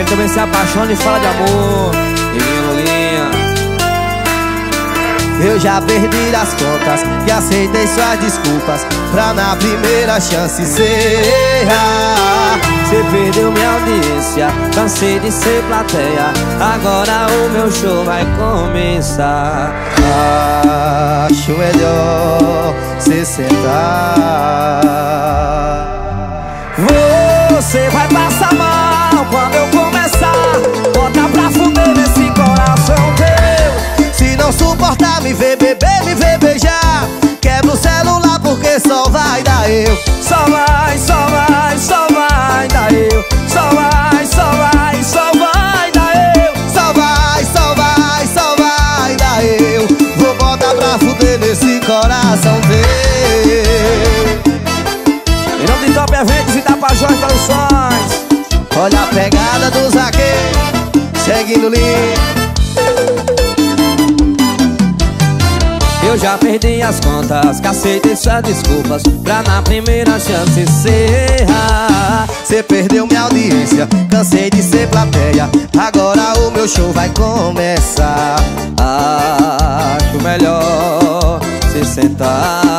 vaqueiro também se apaixona e fala de amor. Lulinha eu já perdi as contas e aceitei suas desculpas Pra na primeira chance ser Você perdeu minha audiência, cansei de ser plateia. Agora o meu show vai começar. Acho melhor se sentar. Você vai passar Eu já perdi as contas, cacete essas desculpas. Pra na primeira chance ser Cê perdeu minha audiência, cansei de ser plateia. Agora o meu show vai começar. Acho melhor se sentar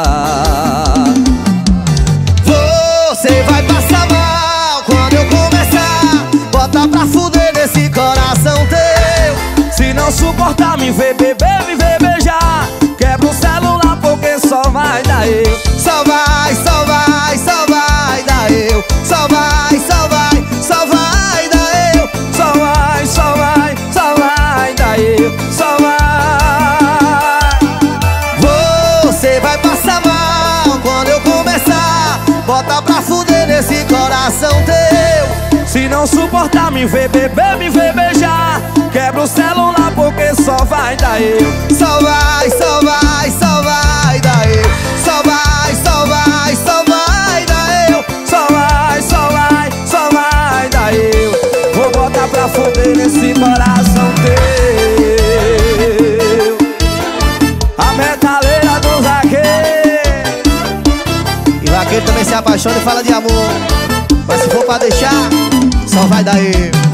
não suportar me ver beber, me ver beijar. Quebra o celular porque só vai dar eu. Só vai, só vai, só vai dar eu. Só vai, só vai, só vai dar eu. Só vai, só vai, só vai dar eu. Só vai. Você vai passar mal quando eu começar. Bota pra fuder nesse coração teu. Se não suportar me ver beber, me ver beijar eu Só vai, só vai, só vai eu Só vai, só vai, só vai eu Só vai, só vai, só vai eu Vou botar pra foder nesse coração teu. A metaleira do zagueiro E vaqueiro também se apaixona e fala de amor. Mas se for pra deixar, só vai eu